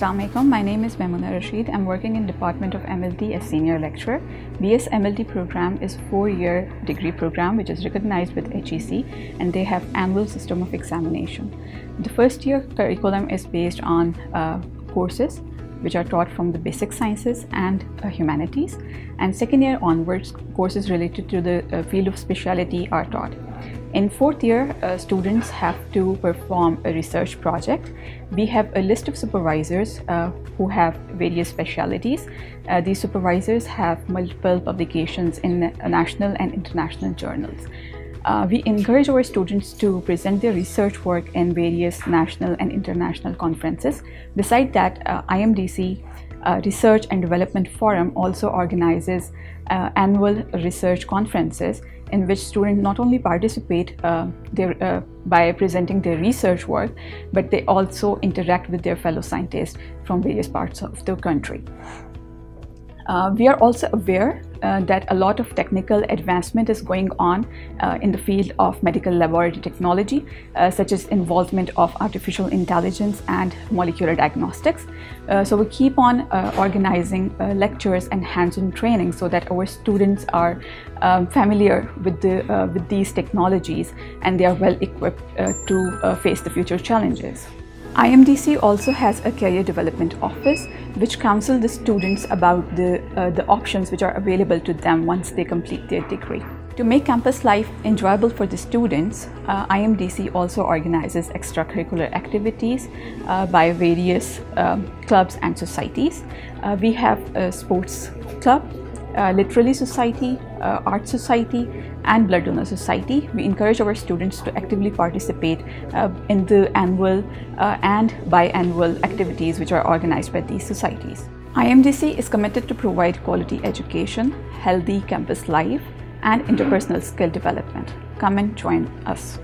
Assalamualaikum. My name is Memoona Rasheed. I'm working in Department of MLT as senior lecturer. BS MLT program is four-year degree program which is recognized with HEC and they have annual system of examination. The first year curriculum is based on uh, courses which are taught from the basic sciences and uh, humanities and second year onwards courses related to the uh, field of speciality are taught. In fourth year, uh, students have to perform a research project. We have a list of supervisors uh, who have various specialities. Uh, these supervisors have multiple publications in national and international journals. Uh, we encourage our students to present their research work in various national and international conferences. Besides that, uh, IMDC uh, Research and Development Forum also organizes uh, annual research conferences in which students not only participate uh, their, uh, by presenting their research work, but they also interact with their fellow scientists from various parts of the country. Uh, we are also aware uh, that a lot of technical advancement is going on uh, in the field of medical laboratory technology, uh, such as involvement of artificial intelligence and molecular diagnostics. Uh, so we keep on uh, organizing uh, lectures and hands-on training so that our students are um, familiar with, the, with these technologies and they are well equipped to face the future challenges. IMDC also has a career development office which counsel the students about the, uh, the options which are available to them once they complete their degree. To make campus life enjoyable for the students, uh, IMDC also organizes extracurricular activities uh, by various um, clubs and societies. Uh, we have a sports club uh, Literary Society, uh, Art Society and Blood Donor Society. We encourage our students to actively participate uh, in the annual uh, and biannual activities which are organized by these societies. IMDC is committed to provide quality education, healthy campus life and interpersonal skill development. Come and join us.